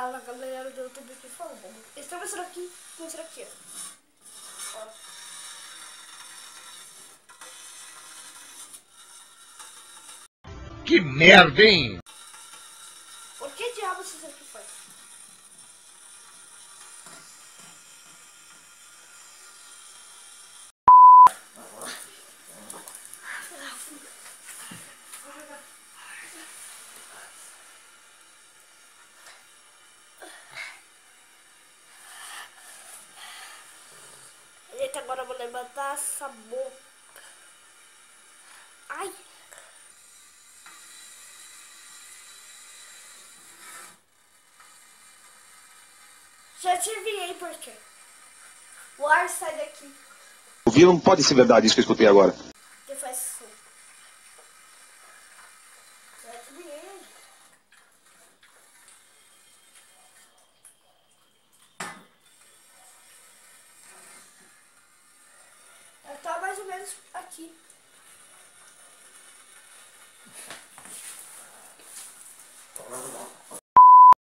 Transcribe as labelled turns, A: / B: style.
A: Fala galera do YouTube aqui falando. Estou mostrando aqui, mostrando aqui, ó.
B: Que merda, hein?
A: Por que diabo isso aqui faz? Agora eu vou levantar essa boca. Ai! Já te enviei por quê? O ar sai daqui.
C: Ouvi, não pode ser verdade isso que eu escutei agora.
A: Que faz som. Já te enviei. Aqui.